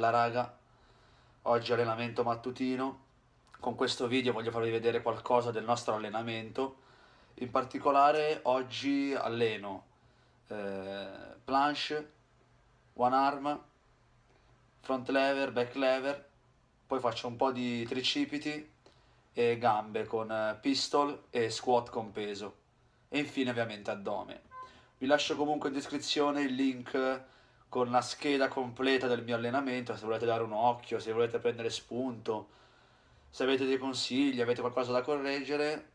raga, oggi allenamento mattutino, con questo video voglio farvi vedere qualcosa del nostro allenamento, in particolare oggi alleno eh, planche, one arm, front lever, back lever, poi faccio un po' di tricipiti e gambe con eh, pistol e squat con peso. E infine ovviamente addome. Vi lascio comunque in descrizione il link con la scheda completa del mio allenamento, se volete dare un occhio, se volete prendere spunto, se avete dei consigli, avete qualcosa da correggere,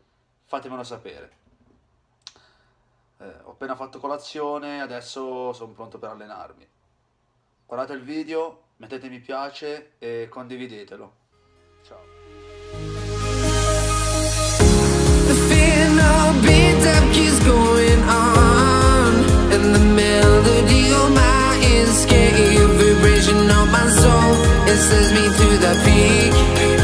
fatemelo sapere. Eh, ho appena fatto colazione, adesso sono pronto per allenarmi. Guardate il video, mettete mi piace e condividetelo. Ciao. pushes me to the peak